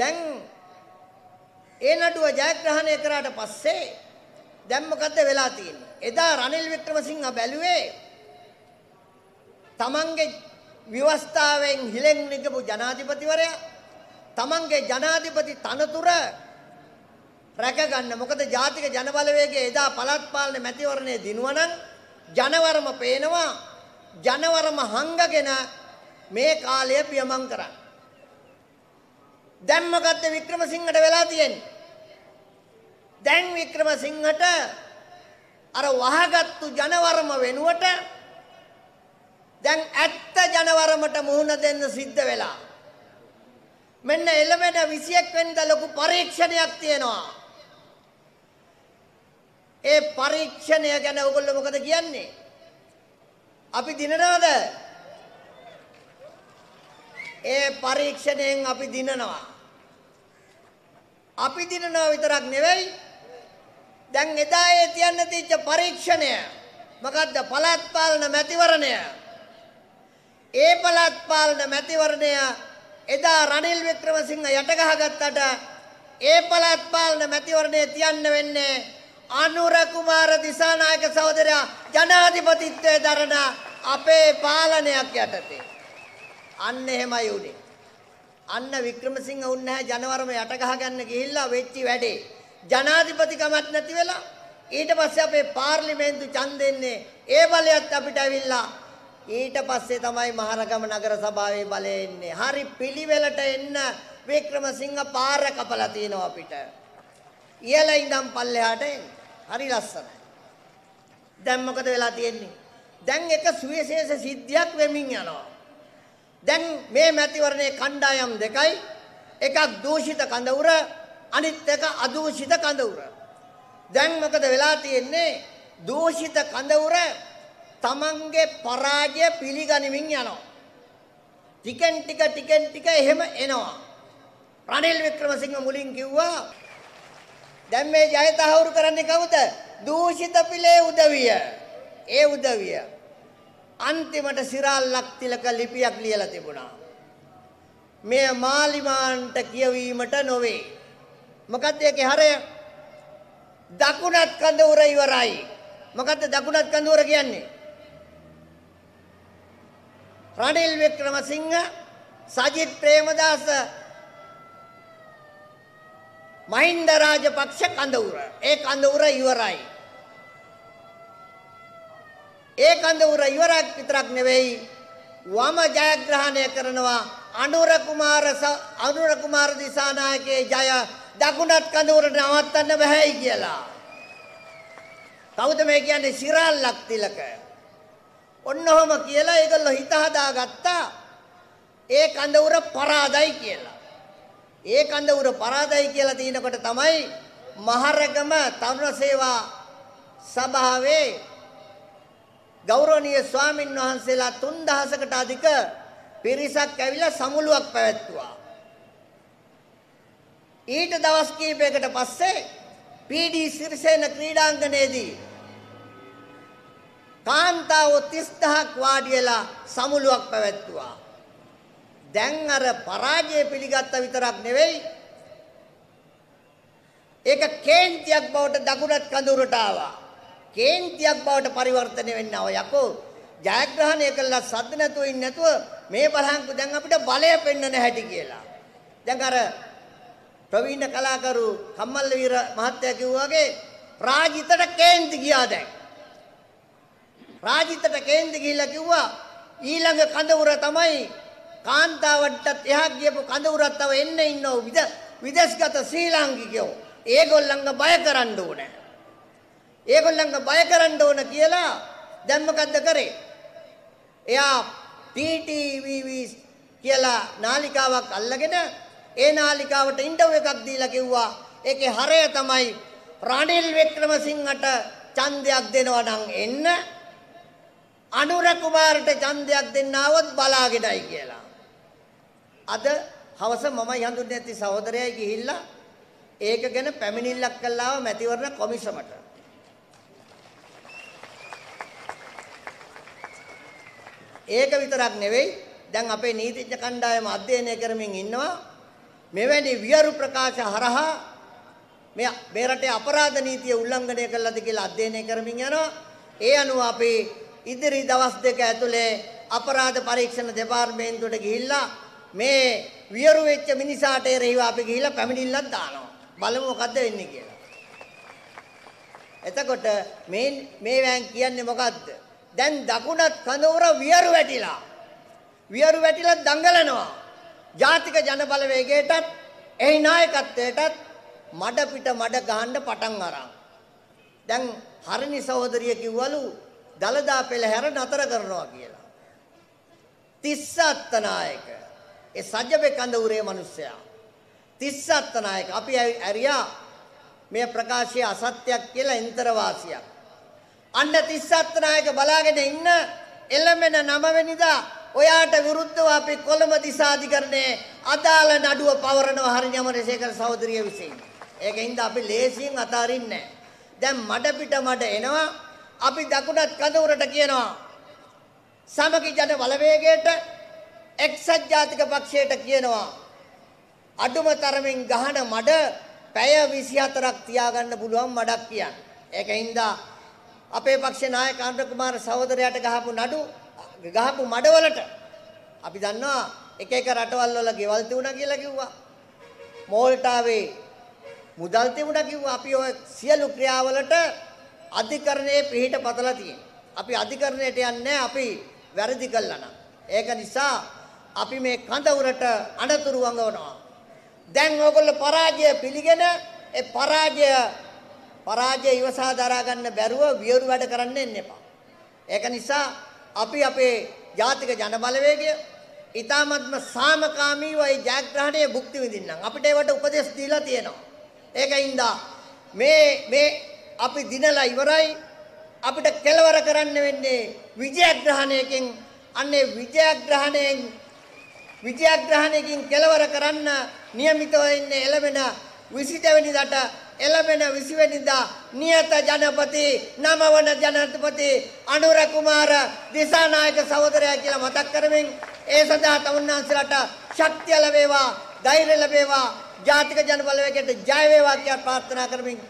දැන් ඒ නඩුව ජයග්‍රහණය කරාට පස්සේ දැන් මොකද්ද වෙලා තියෙන්නේ? එදා රනිල් වික්‍රමසිංහ බැලුවේ තමන්ගේ විවස්ථාවෙන් හිලෙන් නිගපු ජනාධිපතිවරයා තමන්ගේ ජනාධිපති තනතුර රැකගන්න මොකද ජාතික ජනබලවේගයේ එදා පළාත් පාලන මැතිවරණය දිනුවනම් ජනවරම පේනවා ජනවරම හංගගෙන මේ කාලය පියමන් කරන්න. දැන් මොකද්ද වික්‍රමසිංහට වෙලා තියෙන්නේ? දැන් වික්‍රමසිංහට අර වහගත්තු ජනවරම වෙනුවට දැන් ඇත්ත ජනවරමට මුහුණ දෙන්න සිද්ධ වෙලා. මෙන්න එළවෙන 21 වෙනිදා ලොකු පරීක්ෂණයක් තියෙනවා. ඒ පරීක්ෂණය ගැන ඔයගොල්ලෝ මොකද කියන්නේ? අපි දිනනවද? ඒ පරීක්ෂණයෙන් අපි දිනනවා. අපි දිනනවා විතරක් නෙවෙයි. දැන් එදා ඒ තියන්න තිච්ච පරීක්ෂණය මොකද්ද? පළාත් පාලන මැතිවරණය. ඒ පළාත් පාලන මැතිවරණය එදා රනිල් වික්‍රමසිංහ යට ගහගත්තට ඒ පළාත් පාලන මැතිවරණය තියන්න වෙන්නේ අනුර කුමාර දිසානායක සහෝදරයා ජනාධිපතිත්වයේ දරන අපේ පාලනයක් යටතේ. අන්න එහෙමයි උනේ අන්න වික්‍රමසිංහ උන් නැහැ ජනවරම යට ගහගන්න ගිහිල්ලා වෙච්චි වැඩේ ජනාධිපතිකමක් නැති වෙලා ඊට පස්සේ අපේ පාර්ලිමේන්තු ඡන්දෙන්නේ ඒ බලයත් අපිට ඇවිල්ලා ඊට පස්සේ තමයි මහරගම නගර සභාවේ බලය එන්නේ. හරි පිළිවෙලට එන්න වික්‍රමසිංහ පාර කපලා තිනවා අපිට. ඉහළ ඉඳන් පල්ලෙහාට එන්න. හරි ලස්සනයි. දැන් මොකද වෙලා තියෙන්නේ? දැන් එක සුවිශේෂ සිද්ධියක් වෙමින් යනවා. දැන් මේ මැතිවරණයේ කණ්ඩායම් දෙකයි එකක් දූෂිත කඳවුර අනිත් එක අදූෂිත කඳවුර. දැන් මොකද වෙලා තියෙන්නේ? දූෂිත කඳවුර තමන්ගේ පරාජය පිළිගනිමින් යනවා. ටිකෙන් ටික ටිකෙන් ටික එහෙම එනවා. රනිල් වික්‍රමසිංහ මුලින් කිව්වා දැන් මේ ජය තහවුරු කරන්නේ කවුද? දූෂිත පිළේ උදවිය. ඒ උදවිය. අන්තිමට සිරාල්ලක් තිලක ලිපියක් ලියලා තිබුණා. මෙය මාලිමාන්ට කියවීමට නොවේ. මොකද්ද ඒකේ හරය? දකුණත් කඳවුර ඉවරයි. මොකද්ද දකුණත් කඳවුර කියන්නේ? රනිල් වික්‍රමසිංහ සජිත් ප්‍රේමදාස මහින්ද රාජපක්ෂ කඳවුර. ඒ කඳවුර ඉවරයි. ඒ කඳවුර ඉවරක් විතරක් නෙවෙයි වම ජයග්‍රහණය කරනවා අනුර කුමාර අනුර කුමාර දිසානායකේ ජය දකුණත් කඳවුරට නවත්තන්න බෑයි කියලා. කවුද මේ කියන්නේ සිරාල්ලක් තිලක. ඔන්න ඔහම කියලා ඒගොල්ලෝ හිත හදාගත්තා ඒ කඳවුර පරාදයි කියලා. ඒ කඳවුර පරාදයි කියලා තිනකොට තමයි මහරගම තරුණ සේවා සභාවේ ගෞරවනීය ස්වාමින් වහන්සේලා 3000කට අධික පිරිසක් ඇවිල්ලා සමුළුවක් පැවැත්තුවා. ඊට දවස් කිහිපයකට පස්සේ පීඩී සිරිසේන ක්‍රීඩාංගණයේදී කාන්තාව 30000ක් වාඩි වෙලා සමුළුවක් පැවැත්තුවා. දැන් අර පරාජය පිළිගත්ත විතරක් නෙවෙයි ඒක කේන්තියක් බවට දකුණත් කඳුරට ආවා. කේන්තියක් බවට පරිවර්තනය වෙන්න ආව යකෝ ජයග්‍රහණය කළා සද්ද නැතුව ඉන්නේ නැතුව මේ බලහන්කෝ දැන් අපිට බලය පෙන්වන්න හැටි කියලා. දැන් අර ප්‍රවීණ කලාකරු කම්මල්ල වීර මහත්තයා කිව්වා වගේ රාජිතට කේන්ති ගියා දැන්. රාජිතට කේන්ති ගිහිල්ලා කිව්වා ඊළඟ කඳවුර තමයි කාන්තාවන්ටත් එහා ගියපු කඳවුරක් තව එන්න ඉන්නව විද විදේශගත ශ්‍රී ලාංකිකයෝ. ඒගොල්ලන්ව බය කරන්න ඕනේ. ඒගොල්ලන්ව බය කරන්න ඕන කියලා දැන් මොකද්ද කරේ? එයා PTVV කියලා නාලිකාවක් අල්ලගෙන ඒ නාලිකාවට ඉන්ටර්වයුව එකක් දීලා කිව්වා ඒකේ හරය තමයි රනිල් වික්‍රමසිංහට ඡන්දයක් දෙනවා නම් එන්න අනුර කුමාරට ඡන්දයක් දෙන්න આવොත් බලාගෙනයි කියලා. අද හවස මමයි හඳුන්නේ නැති සහෝදරයයි ගිහිල්ලා ඒක ගැන පැමිණිල්ලක් කළාව මැතිවරණ කොමිසමට. ඒක විතරක් නෙවෙයි දැන් අපේ නීතිඥ කණ්ඩායම අධ්‍යයනය කරමින් ඉන්නවා මෙවැනි වියරු ප්‍රකාශ හරහා මේ මේ රටේ අපරාධ නීතිය උල්ලංඝනය කළාද කියලා අධ්‍යයනය කරමින් යනවා. ඒ අනුව අපි ඉදිරි දවස් දෙක ඇතුලේ අපරාධ පරීක්ෂණ දෙපාර්තමේන්තුවට ගිහිල්ලා මේ වියරු වෙච්ච මිනිසාට එරෙහිව අපි ගිහිල්ලා පැමිණිල්ලක් දානවා. බලමු මොකද්ද වෙන්නේ කියලා. එතකොට මේ මේ වෑන් කියන්නේ මොකද්ද? දැන් දකුණත් කඳවුර වියරු වැටිලා. වියරු වැටිලා දඟලනවා. ජාතික ජන බලවේගයටත් එහි නායකත්වයටත් මඩ පිට මඩ ගහන්න පටන් අරන්. දැන් හරිනි සහෝදරිය කිව්වලු දලදා පෙළහැර නතර කරනවා කියලා. තිස්ස අත්තනායක ඒ සජ්ජබේ කඳවුරේ මිනිස්සයා. තිස්ස අත්තනායක අපි ඇරියා මේ ප්‍රකාශය අසත්‍යයක් කියලා එන්තර වාසියක්. අන්න තිස්ස අත්තනායක බලාගෙන ඉන්න එළමෙන 9 වෙනිදා ඔයාට විරුද්ධව අපි කොළඹ දිසාධිකරණයේ අදාළ නඩුව පවරනවා හරිනි අමරසේකර සහෝදරිය විසින්. ඒකින්ද අපි ලේසියෙන් අතාරින්නේ දැන් මඩ පිට මඩ එනවා අපි දකුණත් කඳවුරට කියනවා සමගි ජන බලවේගයට එක්සත් ජාතික පක්ෂයට කියනවා අඩුම තරමින් ගහන මඩ පැය 24ක් තියාගන්න පුළුවන් මඩක් කියන්න. ඒකින්ද අපේ පක්ෂේ නායක අනුර කුමාර සහෝදරයාට ගහපු නඩු ගහපු මඩවලට අපි දන්නවා එක එක රටවල් වල ගෙවල් තිබුණා කියලා කිව්වා. මෝල්ටාවේ මුදල් තිබුණා කිව්වා. අපි ඔය සියලු ක්‍රියාවලට අධිකරණයේ පිහිට පතලා තියෙනවා. අපි අධිකරණයට යන්නේ අපි වැරදි කළා නම්. ඒක නිසා අපි මේ කඳ උරට අනතුරු වඟවනවා. දැන් ඕගොල්ලෝ පරාජය පිළිගෙන ඒ පරාජය පරාජය ඉවසා දරා ගන්න බැරුව වියරු වැඩ කරන්න එන්න එපා. ඒක නිසා අපි අපේ ජාතික ජනබලවේගය ඊ타මත්ම සාමකාමීව ඒ ජයග්‍රහණය භුක්ති විඳින්නම්. අපිට ඒවට උපදෙස් දීලා තියෙනවා. ඒකින්ද මේ මේ අපි දිනලා ඉවරයි අපිට කෙලවර කරන්න වෙන්නේ විජයග්‍රහණයකින් අන්නේ විජයග්‍රහණයෙන් විජයග්‍රහණයකින් කෙලවර කරන්න નિયમિતව ඉන්නේ එළවෙන 22 වෙනිදාට එළඹෙන 20 වෙනිදා නියත ජනපති නමවන ජනපති අනුර කුමාර දිසානායක සහෝදරයා කියලා මතක් කරමින් ඒ සඳහා තමුන්නාන්සලාට ශක්තිය ලැබේවා ධෛර්ය ලැබේවා ජාතික ජන බලවේගයට ජය වේවා කියලා ප්‍රාර්ථනා කරමින්